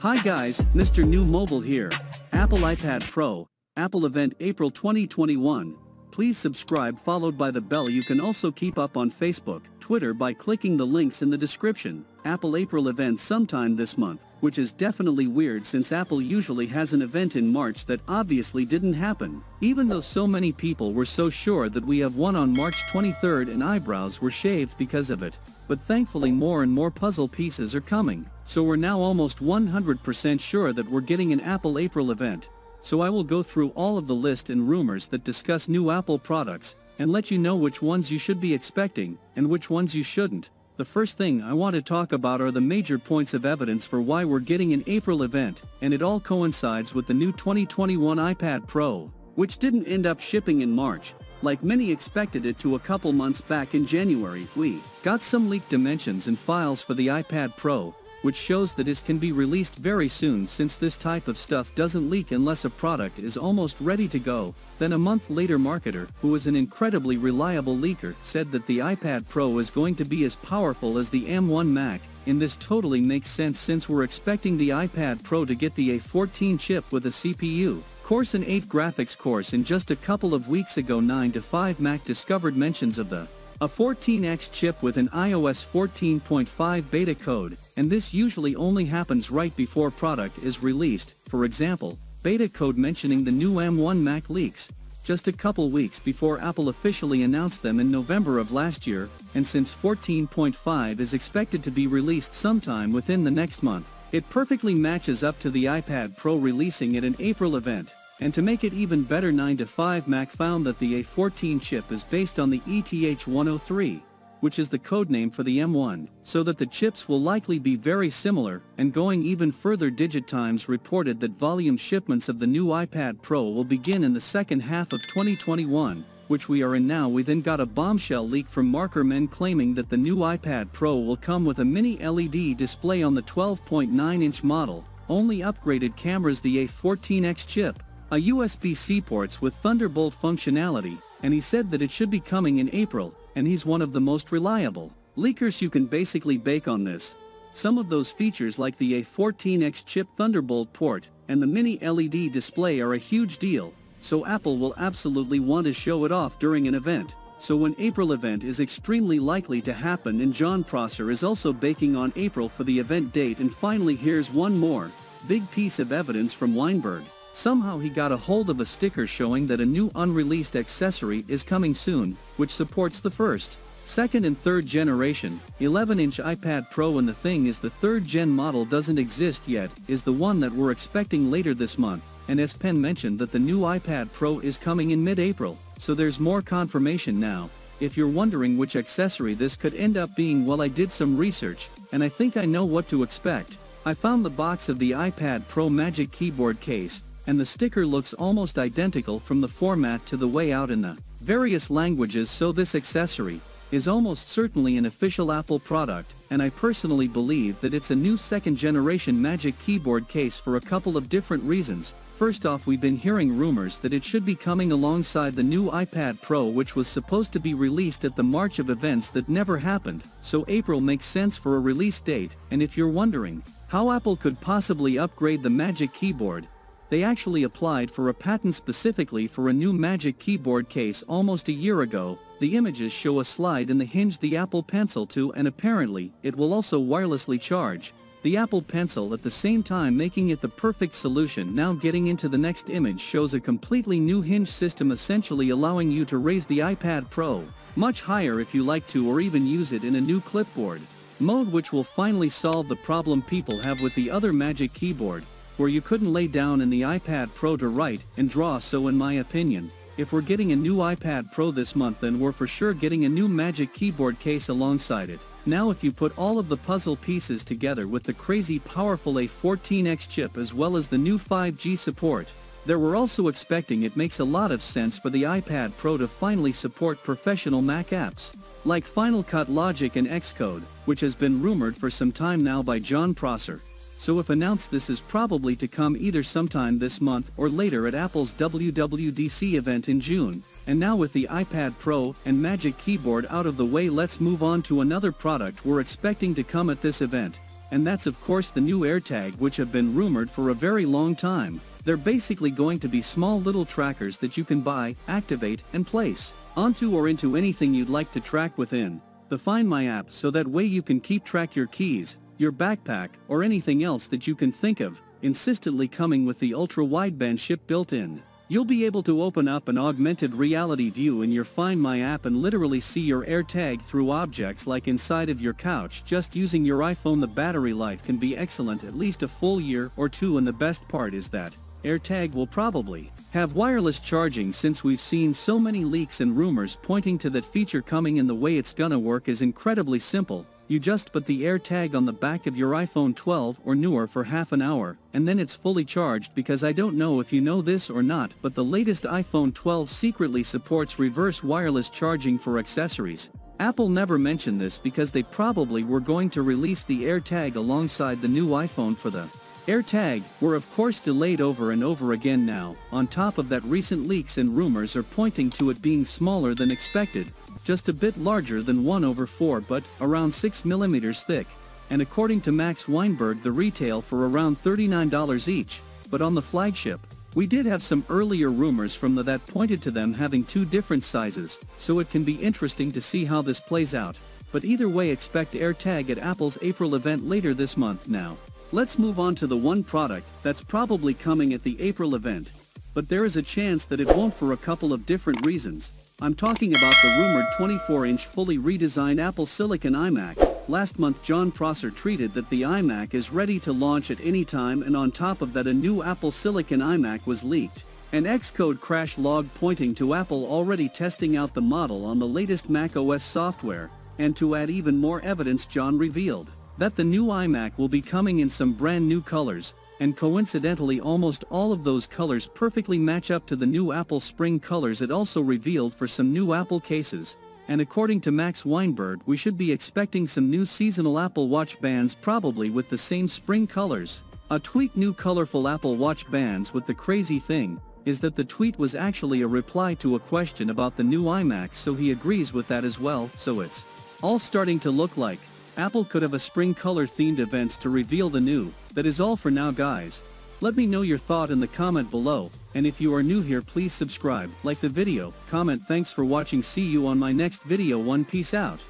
Hi guys, Mr. New Mobile here. Apple iPad Pro, Apple event April 2021. Please subscribe followed by the bell you can also keep up on Facebook, Twitter by clicking the links in the description. Apple April event sometime this month, which is definitely weird since Apple usually has an event in March that obviously didn't happen. Even though so many people were so sure that we have one on March 23rd and eyebrows were shaved because of it. But thankfully more and more puzzle pieces are coming, so we're now almost 100% sure that we're getting an Apple April event. So I will go through all of the list and rumors that discuss new Apple products, and let you know which ones you should be expecting, and which ones you shouldn't. The first thing I want to talk about are the major points of evidence for why we're getting an April event, and it all coincides with the new 2021 iPad Pro, which didn't end up shipping in March, like many expected it to a couple months back in January. We got some leaked dimensions and files for the iPad Pro, which shows that it can be released very soon since this type of stuff doesn't leak unless a product is almost ready to go. Then a month later marketer, who is an incredibly reliable leaker, said that the iPad Pro is going to be as powerful as the M1 Mac, and this totally makes sense since we're expecting the iPad Pro to get the A14 chip with a CPU. Course and 8 graphics course in just a couple of weeks ago 9to5Mac discovered mentions of the A14X chip with an iOS 14.5 beta code, and this usually only happens right before product is released, for example, beta code mentioning the new M1 Mac leaks, just a couple weeks before Apple officially announced them in November of last year, and since 14.5 is expected to be released sometime within the next month, it perfectly matches up to the iPad Pro releasing at an April event. And to make it even better 9to5Mac found that the A14 chip is based on the T8103, which is the codename for the M1, so that the chips will likely be very similar, and going even further DigiTimes reported that volume shipments of the new iPad Pro will begin in the second half of 2021, which we are in now. We then got a bombshell leak from Mark Gurman claiming that the new iPad Pro will come with a mini LED display on the 12.9-inch model, only upgraded cameras the A14X chip, a USB-C ports with Thunderbolt functionality, and he said that it should be coming in April, and he's one of the most reliable leakers you can basically bake on this. Some of those features like the A14X chip Thunderbolt port and the mini LED display are a huge deal, so Apple will absolutely want to show it off during an event. So an April event is extremely likely to happen and Jon Prosser is also baking on April for the event date and finally here's one more, big piece of evidence from Weinbach. Somehow he got a hold of a sticker showing that a new unreleased accessory is coming soon, which supports the first, second and third generation, 11-inch iPad Pro and the thing is the third gen model doesn't exist yet, is the one that we're expecting later this month, and S Pen mentioned that the new iPad Pro is coming in mid-April, so there's more confirmation now. If you're wondering which accessory this could end up being well I did some research, and I think I know what to expect. I found the box of the iPad Pro Magic Keyboard case, and the sticker looks almost identical from the format to the way out in the various languages so this accessory is almost certainly an official Apple product, and I personally believe that it's a new second generation Magic Keyboard case for a couple of different reasons. First off we've been hearing rumors that it should be coming alongside the new iPad Pro which was supposed to be released at the March of events that never happened, so April makes sense for a release date, and if you're wondering how Apple could possibly upgrade the Magic Keyboard, they actually applied for a patent specifically for a new Magic Keyboard case almost a year ago. The images show a slide in the hinge the Apple Pencil to and apparently, it will also wirelessly charge. The Apple Pencil at the same time making it the perfect solution now getting into the next image shows a completely new hinge system essentially allowing you to raise the iPad Pro much higher if you like to or even use it in a new clipboard mode which will finally solve the problem people have with the other Magic Keyboard where you couldn't lay down in the iPad Pro to write and draw so in my opinion, if we're getting a new iPad Pro this month then we're for sure getting a new Magic Keyboard case alongside it. Now if you put all of the puzzle pieces together with the crazy powerful A14X chip as well as the new 5G support, there we're also expecting it makes a lot of sense for the iPad Pro to finally support professional Mac apps, like Final Cut Logic and Xcode, which has been rumored for some time now by Jon Prosser. So if announced this is probably to come either sometime this month or later at Apple's WWDC event in June. And now with the iPad Pro and Magic Keyboard out of the way let's move on to another product we're expecting to come at this event, and that's of course the new AirTag which have been rumored for a very long time. They're basically going to be small little trackers that you can buy, activate, and place onto or into anything you'd like to track within the Find My app so that way you can keep track your keys, your backpack, or anything else that you can think of, insistently coming with the ultra-wideband chip built in. You'll be able to open up an augmented reality view in your Find My app and literally see your AirTag through objects like inside of your couch. Just using your iPhone the battery life can be excellent at least a full year or two and the best part is that AirTag will probably have wireless charging since we've seen so many leaks and rumors pointing to that feature coming and the way it's gonna work is incredibly simple, you just put the AirTag on the back of your iPhone 12 or newer for half an hour, and then it's fully charged because I don't know if you know this or not but the latest iPhone 12 secretly supports reverse wireless charging for accessories. Apple never mentioned this because they probably were going to release the AirTag alongside the new iPhone for the AirTag were of course delayed over and over again now, on top of that recent leaks and rumors are pointing to it being smaller than expected, just a bit larger than 1 over 4 but around 6 millimeters thick, and according to Max Weinbach the retail for around $39 each, but on the flagship, we did have some earlier rumors from the that pointed to them having two different sizes, so it can be interesting to see how this plays out, but either way expect AirTag at Apple's April event later this month now. Let's move on to the one product that's probably coming at the April event. But there is a chance that it won't for a couple of different reasons. I'm talking about the rumored 24-inch fully redesigned Apple Silicon iMac. Last month Jon Prosser tweeted that the iMac is ready to launch at any time and on top of that a new Apple Silicon iMac was leaked. An Xcode crash log pointing to Apple already testing out the model on the latest macOS software, and to add even more evidence Jon revealed that the new iMac will be coming in some brand new colors, and coincidentally almost all of those colors perfectly match up to the new Apple Spring colors it also revealed for some new Apple cases. And according to Max Weinbach we should be expecting some new seasonal Apple Watch bands probably with the same spring colors. A tweet new colorful Apple Watch bands with the crazy thing, is that the tweet was actually a reply to a question about the new iMac so he agrees with that as well, so it's all starting to look like Apple could have a spring color themed events to reveal the new, that is all for now guys. Let me know your thought in the comment below, and if you are new here please subscribe, like the video, comment thanks for watching see you on my next video one peace out.